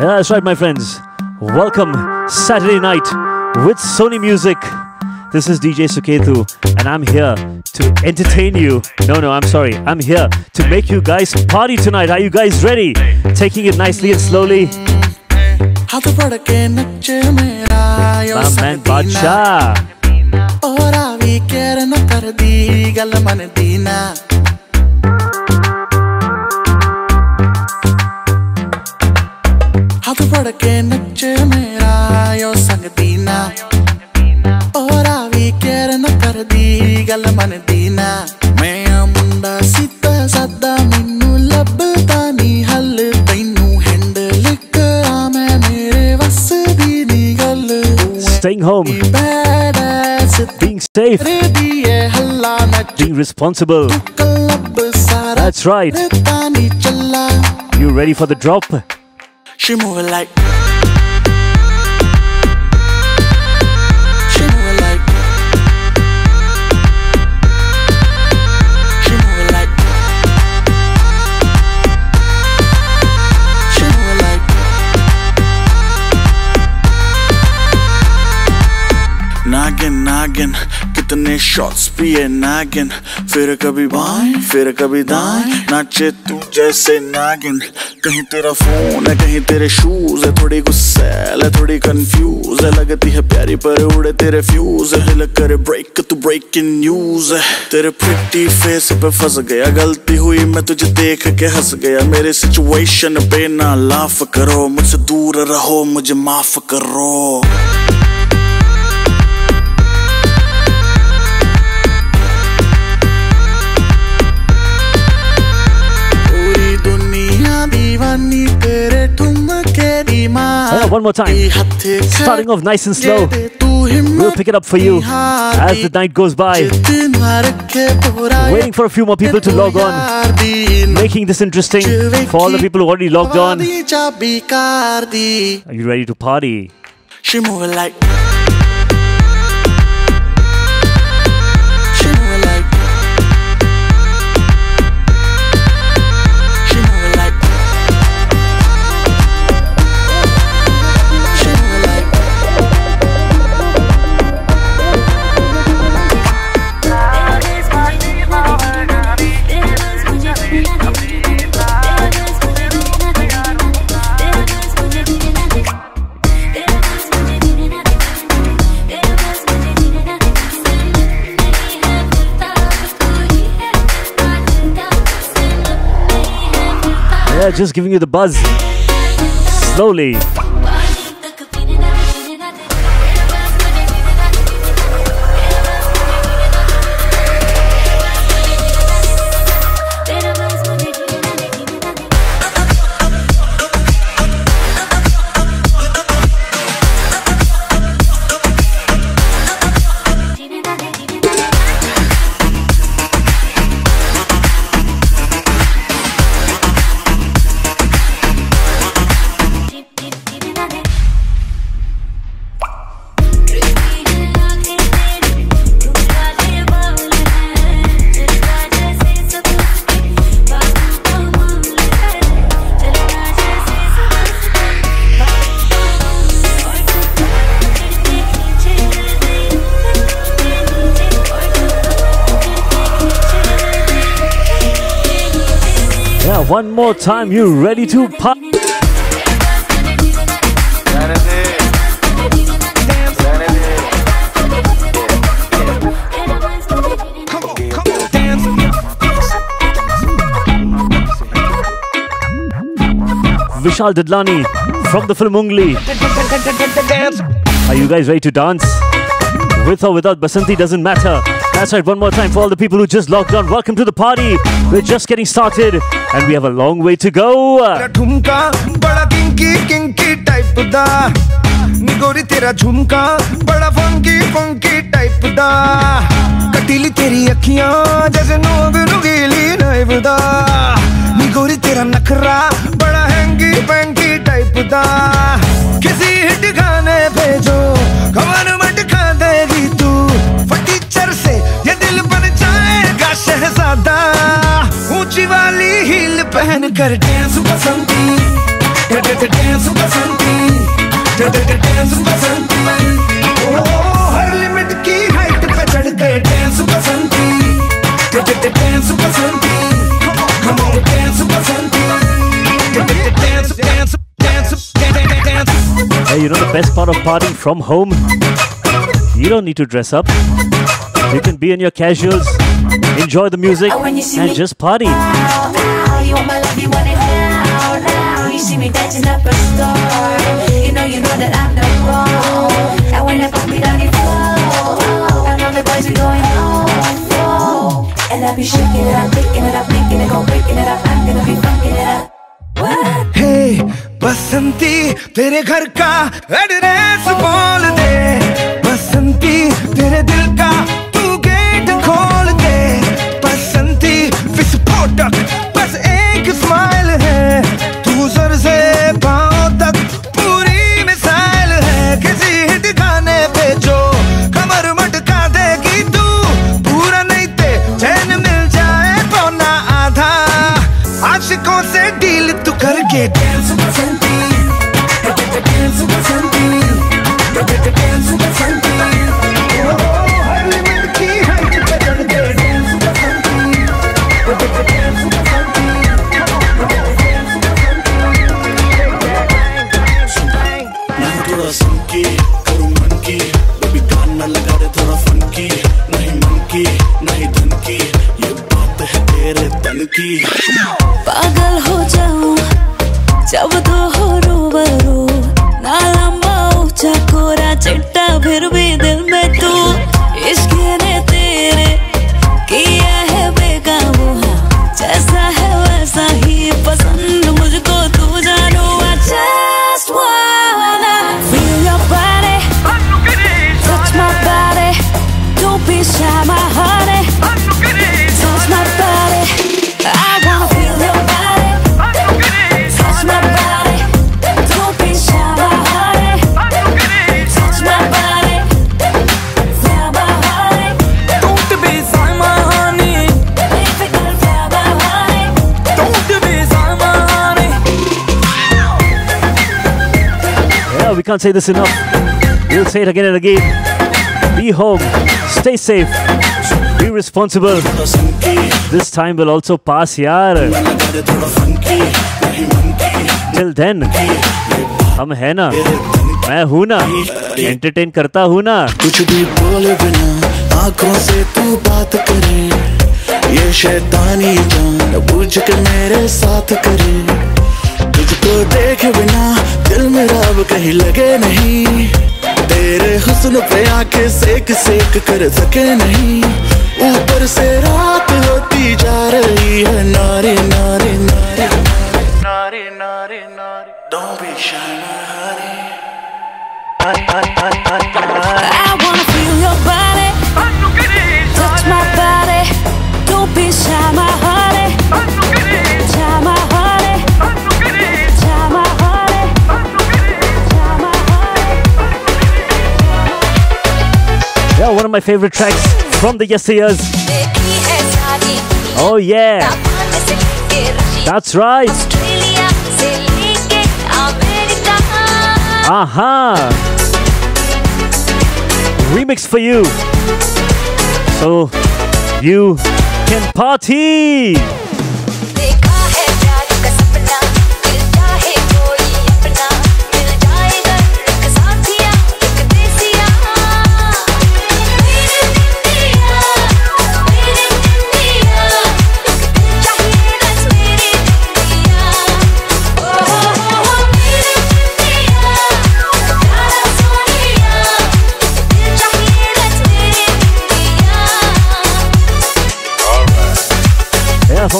That's right, my friends. Welcome Saturday night with Sony Music. This is DJ Suketu, and I'm here to entertain you. No, no, I'm sorry. I'm here to make you guys party tonight. Are you guys ready? Taking it nicely and slowly. My man Badshah. ਫੜ ਕੇ ਨੱਚੇ ਮੇਰਾ ਯੋ ਸੰਗਤੀ ਨਾ ਔਰਾ ਵੀ ਕੇਰ ਨਾ ਕਰਦੀ ਗੱਲ ਮੰਨਦੀ ਨਾ ਮੈਂ ਮੁੰਡਾ ਸਿੱਧਾ ਸਾਦਾ ਮੈਨੂੰ ਲੱਭਦਾ ਨਹੀਂ ਹੱਲ ਤੈਨੂੰ ਹੈਂਡਲ ਕਰਾਂ ਮੈਂ ਮੇਰੇ ਵਸ ਦੀ ਨਹੀਂ staying home. being safe. being responsible. that's right. you ready for the drop? She moving like She like She like She like Noggin, noggin कितने शॉट्स पिए नागिन। फिर कभी बाएँ, फिर कभी दाएँ। नाचे तू जैसे नागिन। कहीं तेरा फ़ोन है, कहीं तेरे शूज़ है। थोड़ी गुस्सैल है, थोड़ी कंफ्यूज है। लगती है प्यारी पर उड़े तेरे फ्यूज है। दिल करे ब्रेक तू ब्रेकिंग न्यूज़ है। तेरे प्रिटी फेस पे फंस गया। गलती हुई, मैं तुझे देख के हंस गया। मेरे सिचुएशन पे ना लाफ करो। मुझसे दूर रहो, मुझे माफ़ करो। So yeah, one more time. Starting off nice and slow. We'll pick it up for you as the night goes by. Waiting for a few more people to log on. Making this interesting for all the people who already logged on. Are you ready to party? She moving like just giving you the buzz. Slowly. More time. You ready to party? Vishal Dadlani from the film Ungli. Are you guys ready to dance? With or without Basanti doesn't matter. That's right, one more time for all the people who just logged on. Welcome to the party. We're just getting started and we have a long way to go. निगोरी तेरा झुमका बड़ा funky funky type दा कटीली तेरी अखियां जैसे नोग रुगीली दा निगोरी तेरा नखरा बड़ा हैंगी टाइप दा कर डांस बसंती कर डांस बसंती कर डांस बसंती ओ हर लिमिट की हाइट पे चढ़ के डांस बसंती कर dance Basanti come on dance Basanti dance dance dance dance Hey, you know the best part of partying from home? You don't need to dress up. You can be in your casuals, enjoy the music, and just party. You want my love, you want it now, now. You see me dancing up a store. You know, you know that I'm the wrong. And when I pop it on the floor, and all the boys are going oh, oh. And I be shaking it up, picking it up, picking it, go breaking it up. I'm gonna be fucking it up. What? Hey Basanti तेरे घर का address बोल दे बसंती तेरे दिल का can't say this enough. We'll say it again and again. Be home, stay safe, be responsible. This time will also pass, yaar. Till then, हम है ना मैं हूँ ना एंटरटेन करता हूँ ना कुछ भी बोले बिना आँखों से तू बात करे ये शैतानी जान बुझ के मेरे साथ करे कहीं लगे नहीं। तेरे हुस्न पे आके सेक सेक कर सके नहीं। ऊपर से रात होती जा रही है नारे नारे नारे नारे नारे नारे। दो shy, my honey. of my favorite tracks from the yesteryears. Oh yeah. That's right. Aha. Remix for you. So you can party.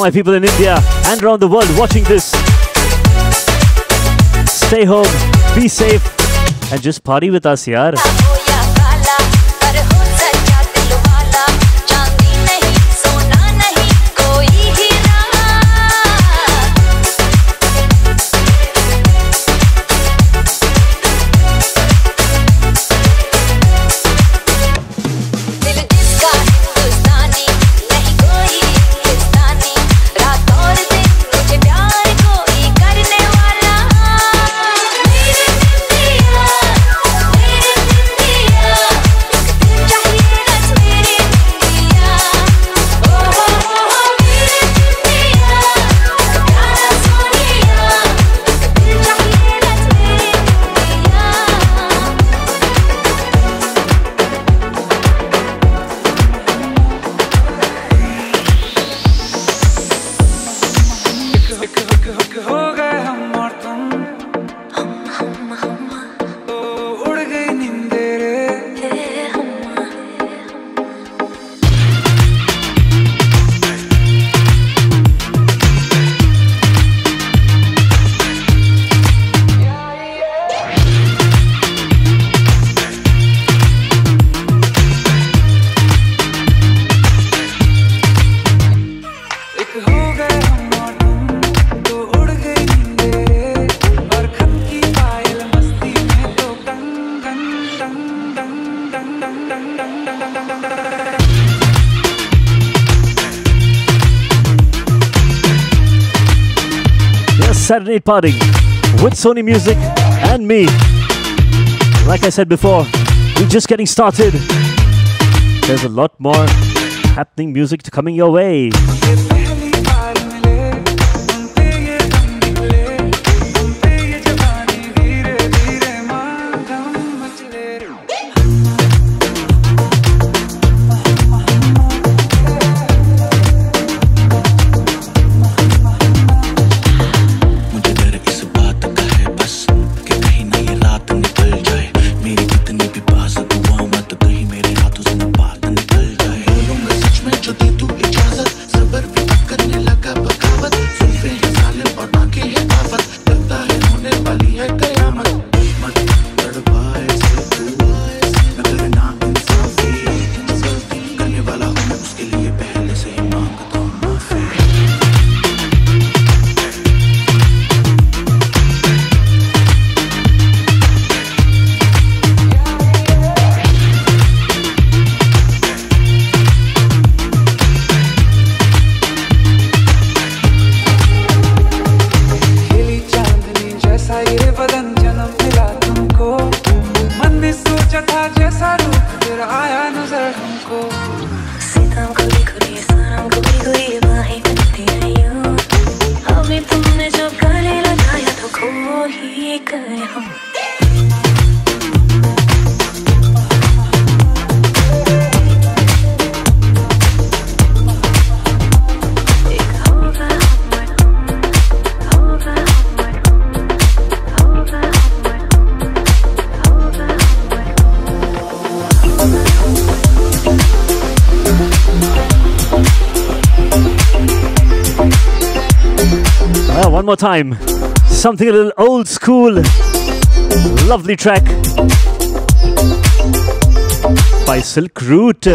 For my people in India and around the world watching this. Stay home, be safe, and just party with us, yaar. Saturday party with Sony Music and me. Like I said before, we're just getting started. There's a lot more happening music coming your way. Time. Something a little old school. Lovely track by Silk Route.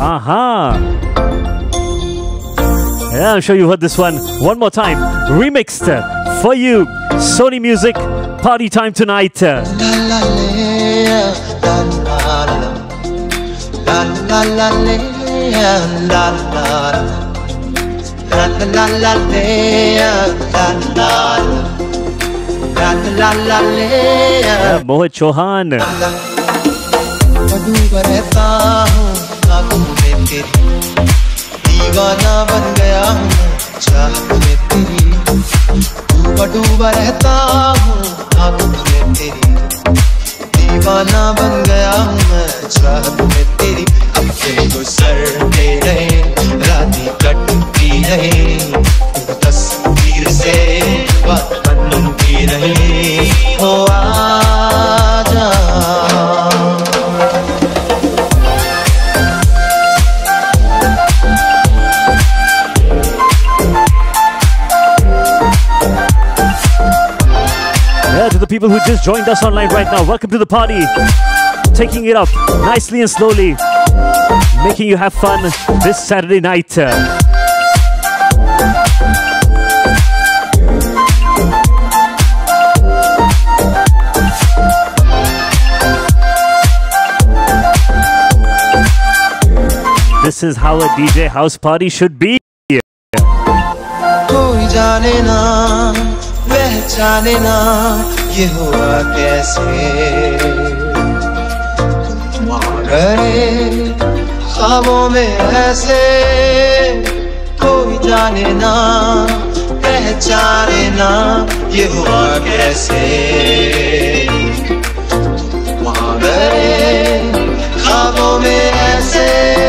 Aha. Yeah, I'm sure you heard this one. One more time. Remixed for you. Sony Music. Party time tonight. Yeah, Mohit Chauhan. डूबा रहता हूँ आँखों में तेरी दीवाना बन गया हूँ चाहत में तेरी रहता हूँ आँखों तेरी दीवाना बन गया हूँ कटती रहे तस्वीर से बात बनती रहे हो आजा Yeah, to the people who just joined us online right now, welcome to the party. Taking it up nicely and slowly, making you have fun this Saturday night. This is how a DJ house party should be. कोई जाने ना, पहचाने ना, ये हुआ कैसे अरे ख्वाबों में ऐसे, कोई जाने ना, पहचाने ना, ये हुआ कैसे में ऐसे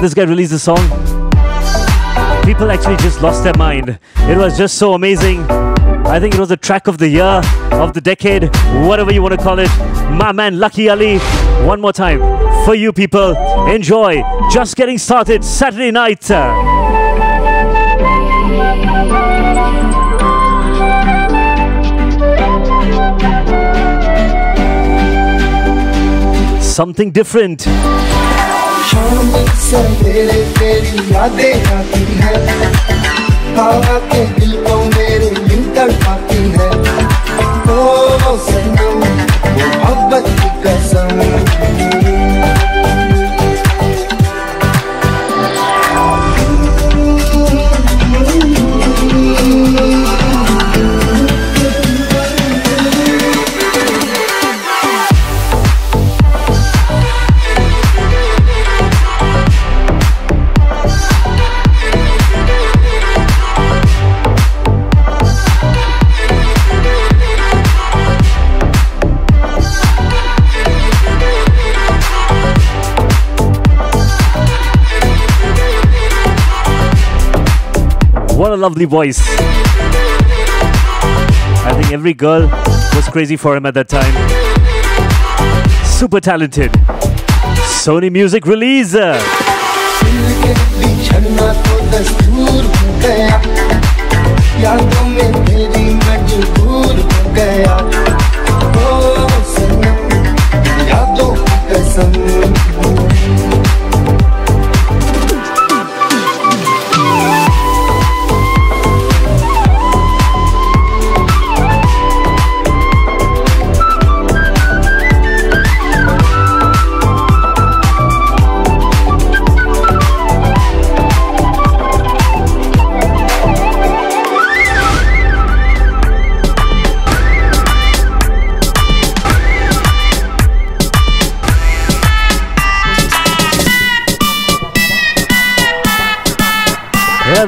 this guy released the song, people actually just lost their mind. It was just so amazing. I think it was the track of the year, of the decade, whatever you want to call it. My man Lucky Ali One more time for you people. Enjoy. Just getting started Saturday night. Something different. शाम सवेरे तेरी यादें आती है। हवा के दिल को मेरे यूँ तड़पाती है। ओ सनम मोहब्बत की कसम। What a lovely voice. I think every girl was crazy for him at that time. Super talented. Sony Music release.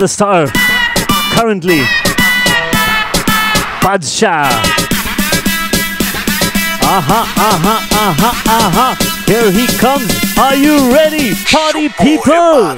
The star. Currently. Badshah. Aha, aha, aha, aha. Here he comes. Are you ready, party people?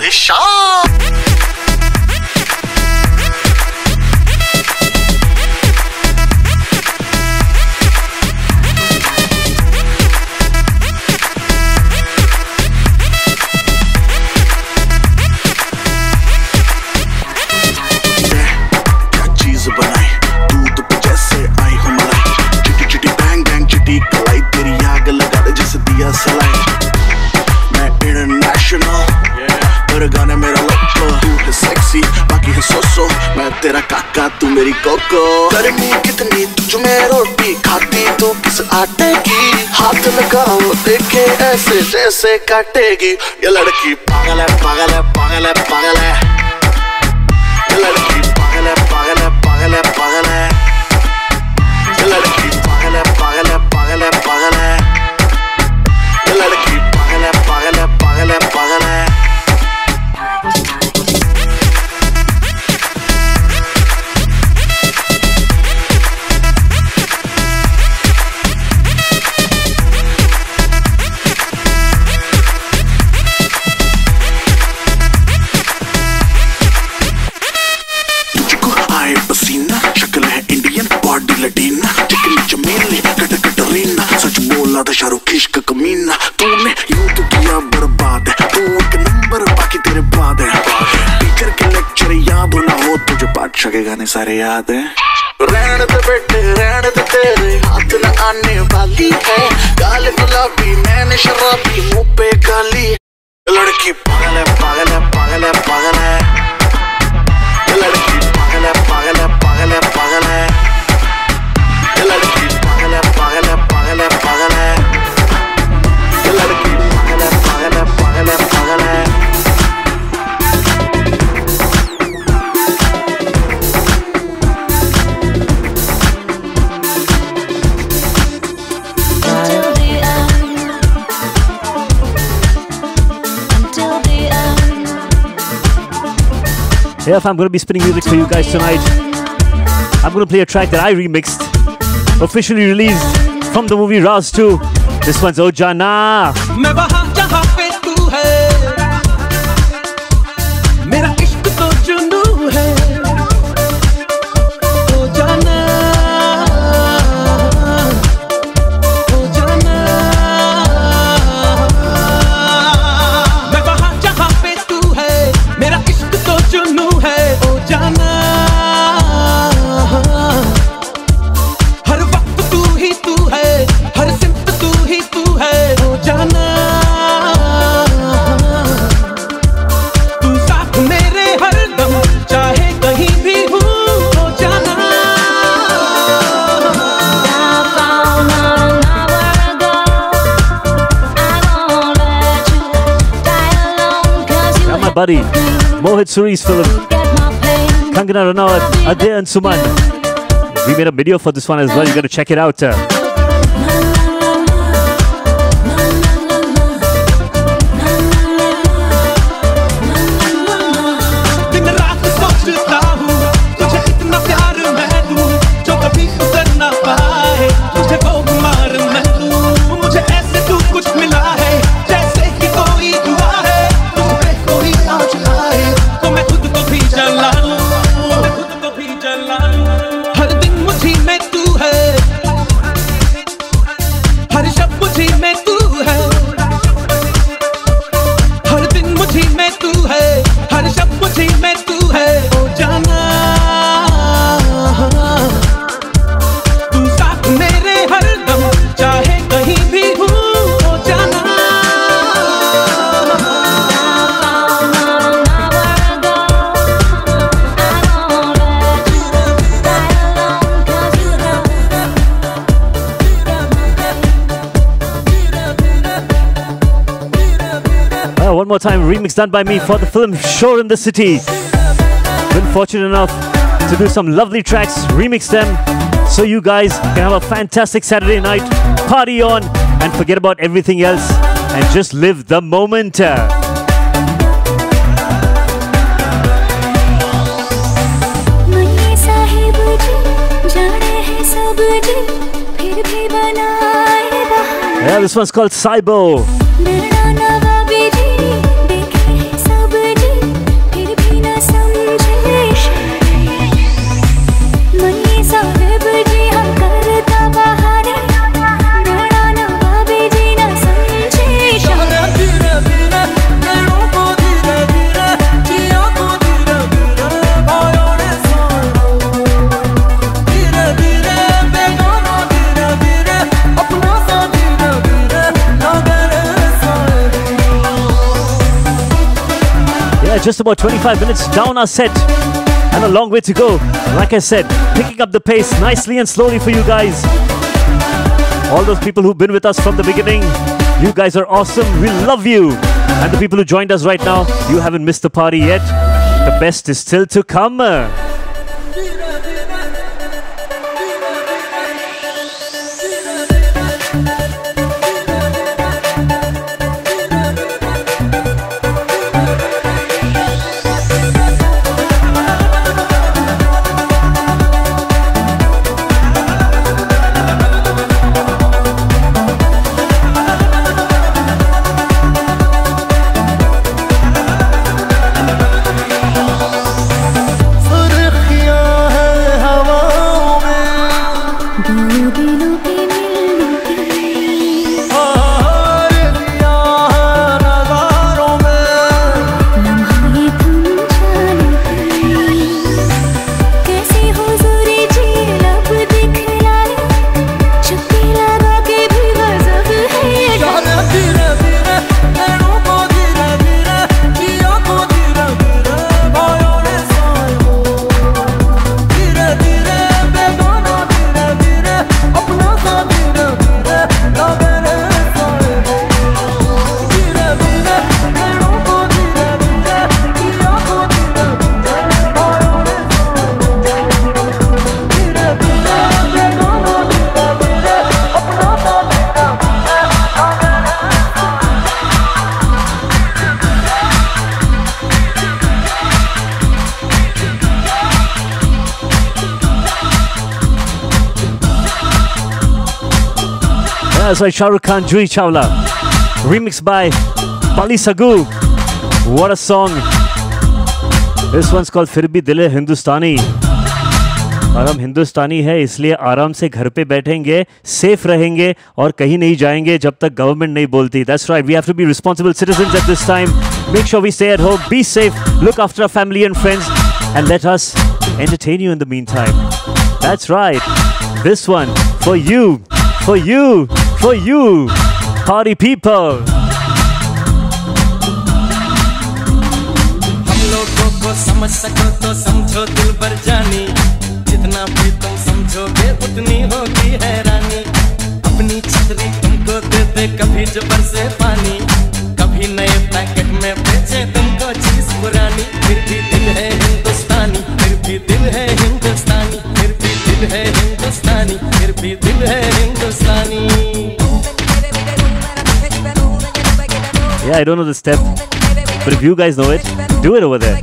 मेरी cocoa. करनी कितनी, तुझ में रोटी खाती तू किस आटे की हाथ लगाओ, देखे ऐसे जैसे काटेगी। ये लड़की पागल है पागल है पागल है पागल है। ये लड़की पागल है पागल है पागल है पागल है। ये लड़की I'm going to be spinning music for you guys tonight, I'm going to play a track that I remixed, officially released from the movie Raaz 2. This one's Ojana. मैं Suri's film, Kangana Ranaut, Adhyayan Suman. We made a video for this one as well. You gotta check it out. Uh. More Time remix done by me for the film Shor in the City. Been fortunate enough to do some lovely tracks, remix them, so you guys can have a fantastic Saturday night, party on, and forget about everything else, and just live the moment. Yeah, this one's called Saibo. Just about 25 minutes down our set. And a long way to go. Like I said, picking up the pace nicely and slowly for you guys. All those people who've been with us from the beginning, you guys are awesome. We love you. And the people who joined us right now, you haven't missed the party yet. The best is still to come. That's by Shahrukh Khan, Juhi Chawla. Remixed by Bally Sagoo. What a song. This one's called फिर भी दिले हिंदुस्तानी और हम हिंदुस्तानी है इसलिए आराम से घर पे बैठेंगे सेफ रहेंगे और कहीं नहीं जाएंगे जब तक गवर्नमेंट नहीं बोलती that's right we have to be responsible citizens at this time make sure we stay at home be safe look after our family and friends and let us entertain you in the meantime. That's right. This one for you, for you. for you, party people. हम लोगों को समझ सको तो समझो दिल जानी। जितना भी तुम समझोगे उतनी होगी हैरानी। अपनी छतरी तुमको दे दे कभी जबर से पानी। कभी नए पैकेट में बेचे तुमको चीज़ पुरानी। फिर भी दिल है हिंदुस्तानी फिर भी दिल है हिंदुस्तानी फिर भी दिल है हिंदुस्तानी। हिंदुस्तानी फिर भी दिल है हिंदुस्तानी Yeah, I don't know the step, but if you guys know it, do it over there.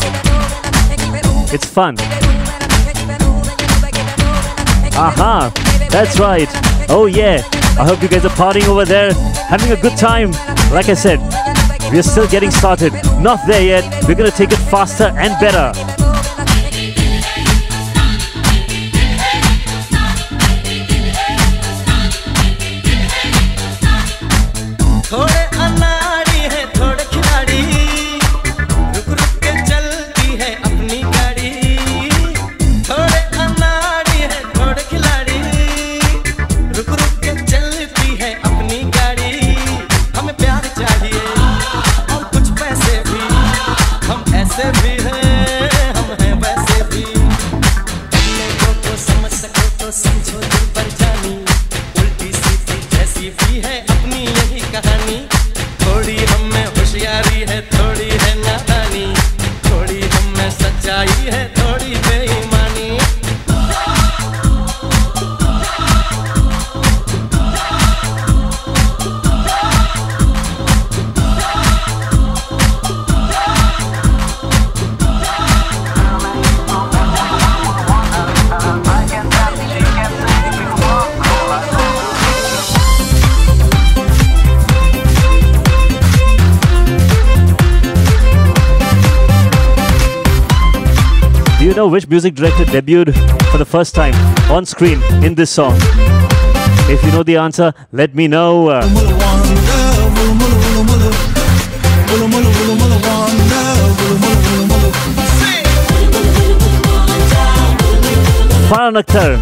It's fun. Aha, that's right. Oh yeah, I hope you guys are partying over there, having a good time. Like I said, we're still getting started. Not there yet. We're gonna take it faster and better. music director debuted for the first time on screen in this song? If you know the answer, let me know. Farhan Akhtar,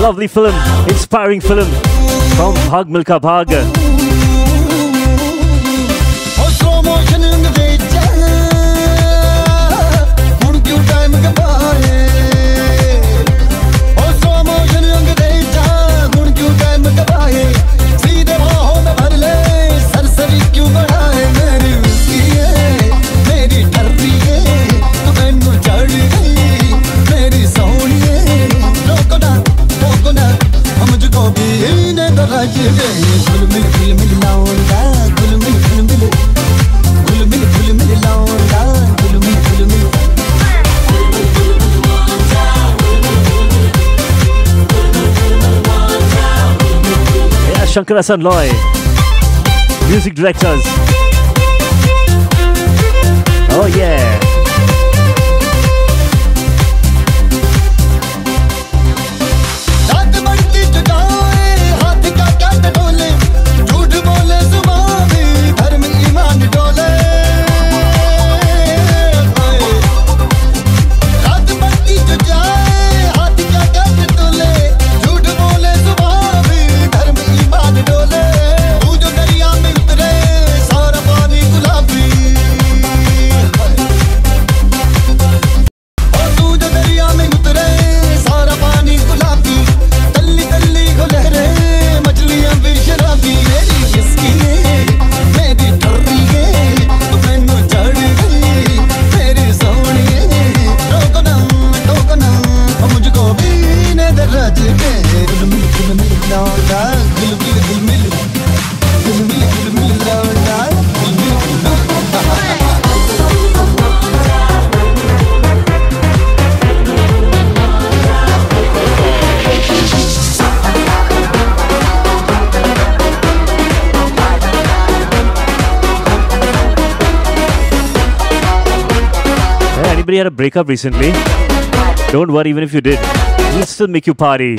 lovely film, inspiring film from Bhaag Milkha Bhaag. Shankar Ehsaan Loy, music directors. somebody had a breakup recently, don't worry even if you did. We'll still make you party.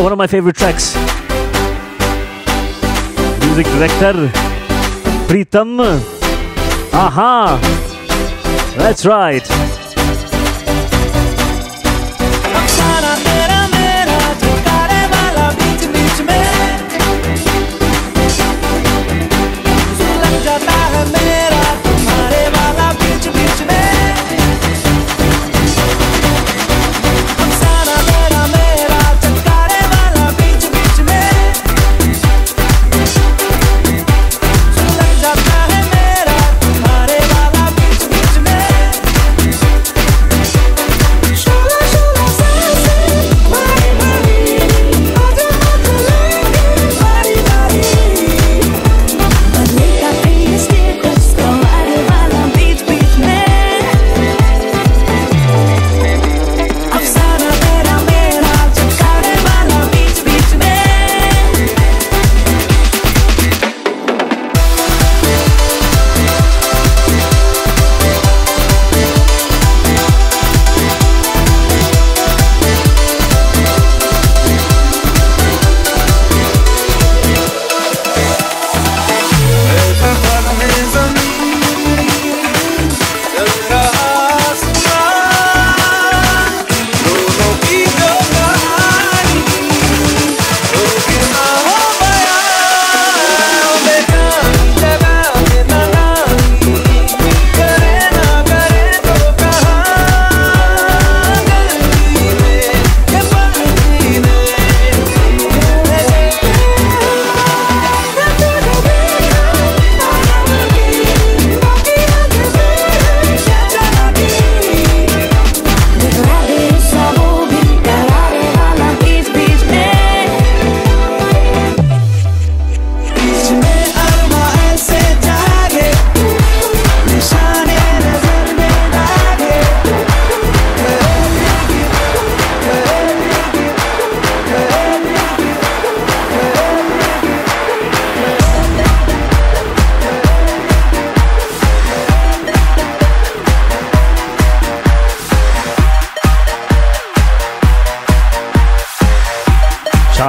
yeah, one of my favorite tracks. Music director Pritam. Aha! That's right.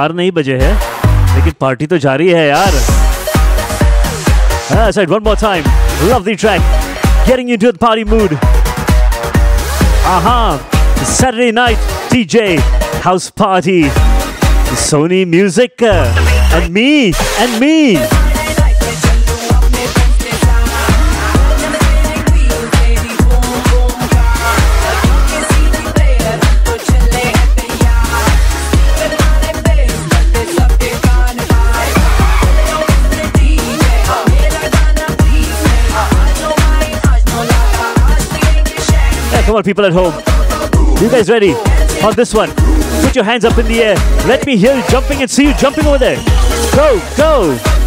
चार नहीं बजे है लेकिन party तो जारी है यार As I one more time, love the track, getting you into the party mood. Aha, Saturday night DJ house party, Sony Music, and me, and me. Come on, people at home. You guys ready? On this one, put your hands up in the air. Let me hear you jumping and see you jumping over there. Go, go.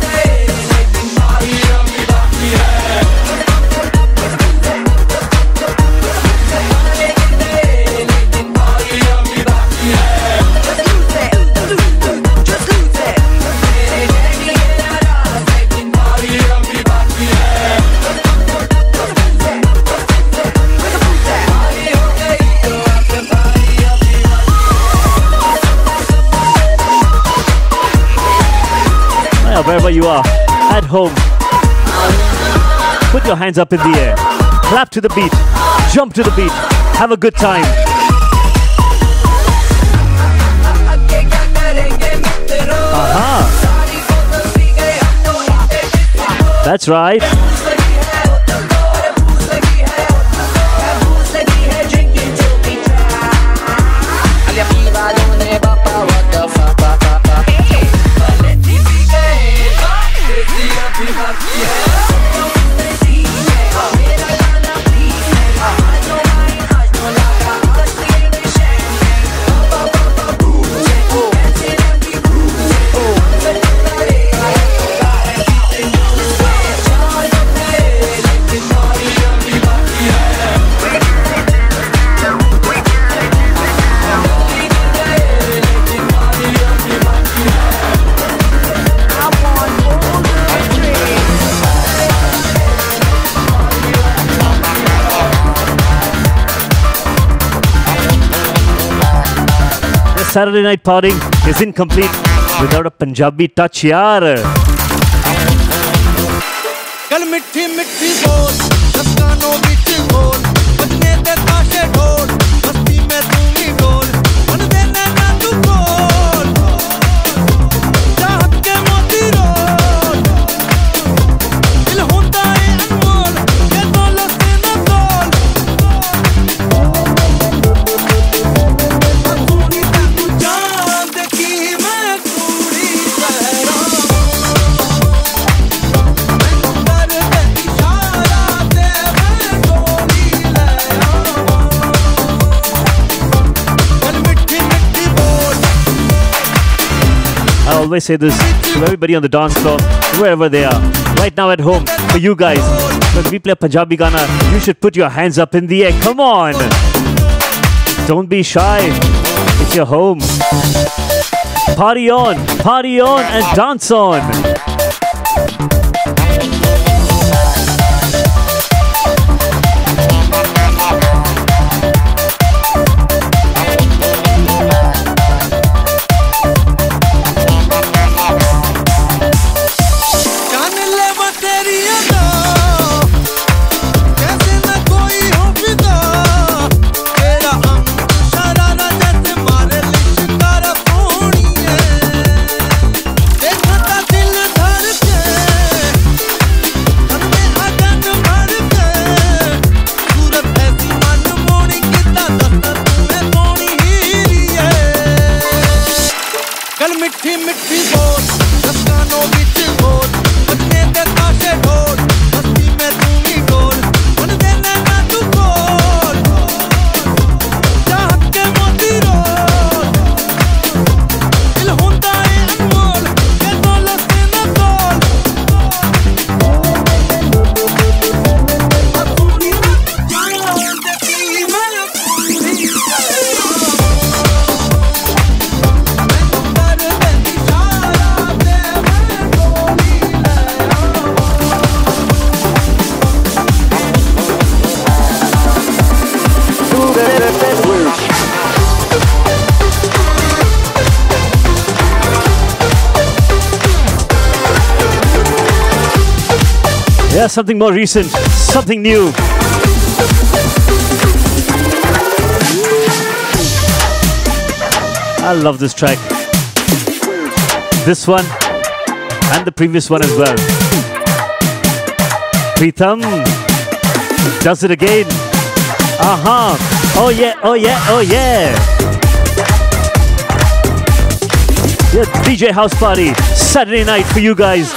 Wherever you are, at home, put your hands up in the air, clap to the beat, jump to the beat, have a good time. Uh-huh. That's right. Saturday Night Party is incomplete without a Punjabi touch, yaar. Always say this to everybody on the dance floor, wherever they are. Right now at home, for you guys, when we play a Punjabi Gana, you should put your hands up in the air. Come on! Don't be shy. It's your home. Party on, party on, and dance on. Something more recent, something new. I love this track. This one and the previous one as well. Pritam does it again. Uh huh. Oh yeah, oh yeah, oh yeah. Yeah, DJ House Party, Saturday night for you guys.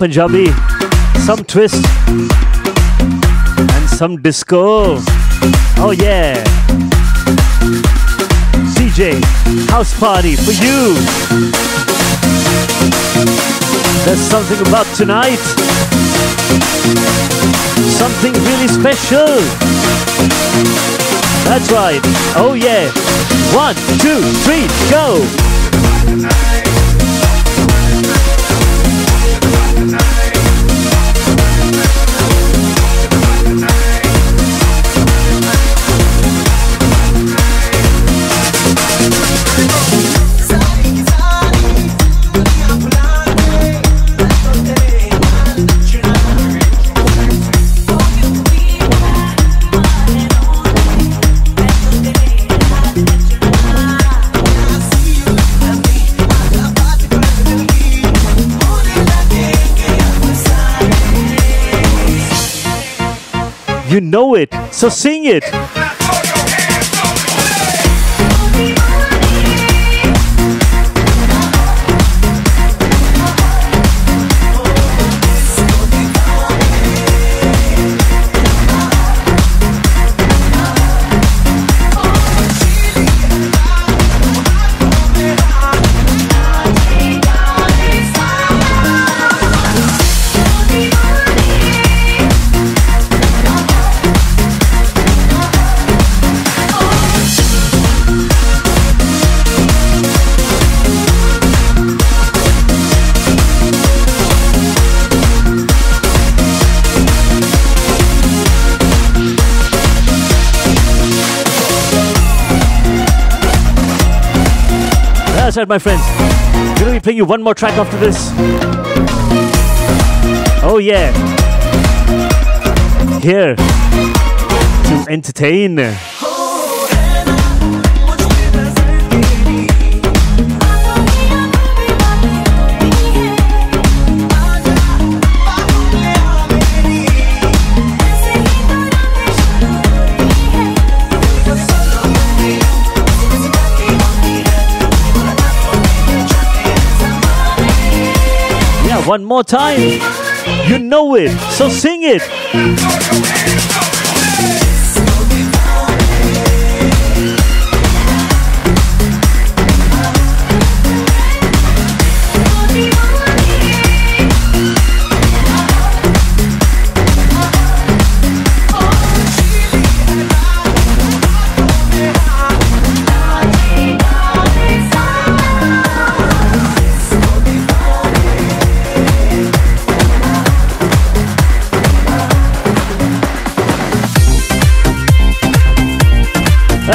Punjabi, some twist, and some disco. Oh yeah. DJ, house party for you. There's something about tonight. Something really special. That's right. Oh yeah. One, two, three, go. You know it, so sing it. That's right, my friends. Gonna be playing you one more track after this. Oh, yeah. Here to entertain. One more time. You know it, so sing it.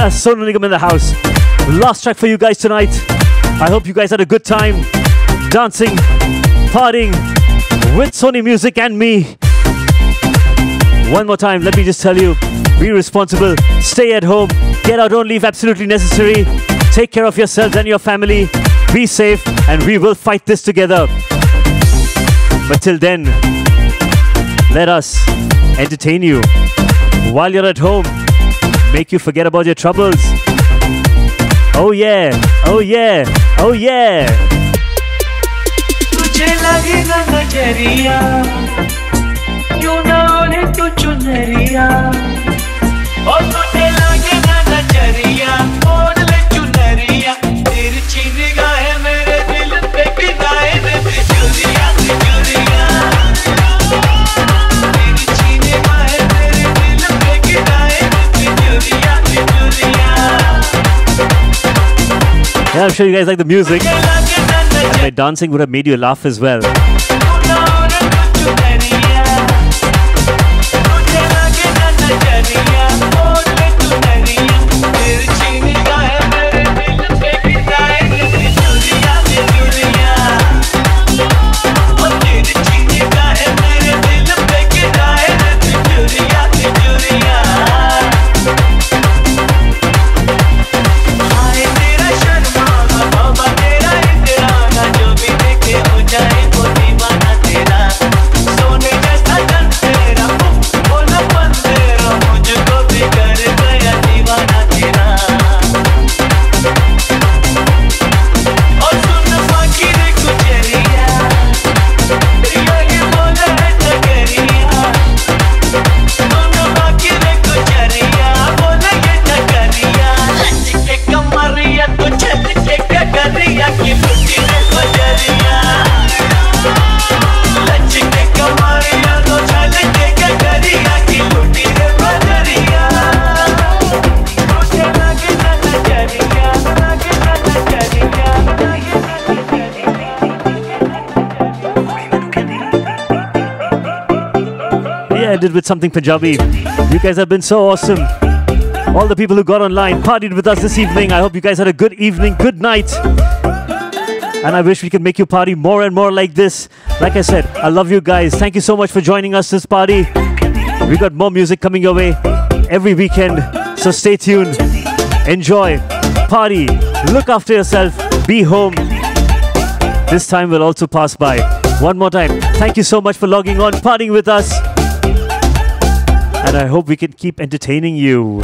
Ah, Sonu Nigam in the house. Last track for you guys tonight. I hope you guys had a good time dancing, partying with Sony Music and me. One more time, let me just tell you be responsible, stay at home, get out, don't leave absolutely necessary. Take care of yourselves and your family. Be safe, and we will fight this together. But till then, let us entertain you while you're at home make you forget about your troubles. Oh yeah, oh yeah, oh yeah. तुझे लगेगा नजरिया क्यों ना ओढ़े तू चुनरिया और Yeah, I'm sure you guys like the music. And my dancing would have made you laugh as well. With something Punjabi. You guys have been so awesome. All the people who got online, partied with us this evening. I hope you guys had a good evening, good night. And I wish we could make you party more and more like this. Like I said, I love you guys. Thank you so much for joining us this party. We got more music coming your way every weekend. So stay tuned. Enjoy. Party. Look after yourself. Be home. This time will also pass by. One more time. Thank you so much for logging on, partying with us. And I hope we can keep entertaining you.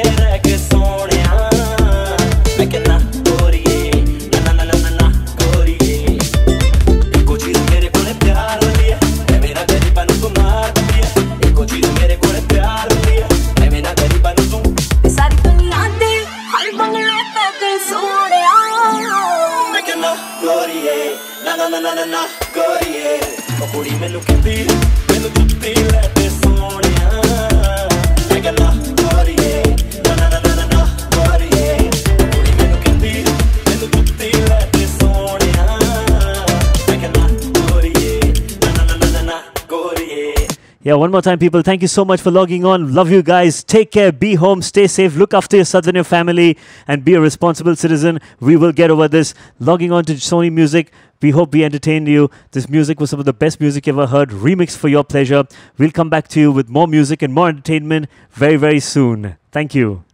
I que one more time, people. Thank you so much for logging on. Love you guys. Take care. Be home. Stay safe. Look after yourself and your family. And be a responsible citizen. We will get over this. Logging on to Sony Music. We hope we entertained you. This music was some of the best music you ever heard. Remixed for your pleasure. We'll come back to you with more music and more entertainment very, very soon. Thank you.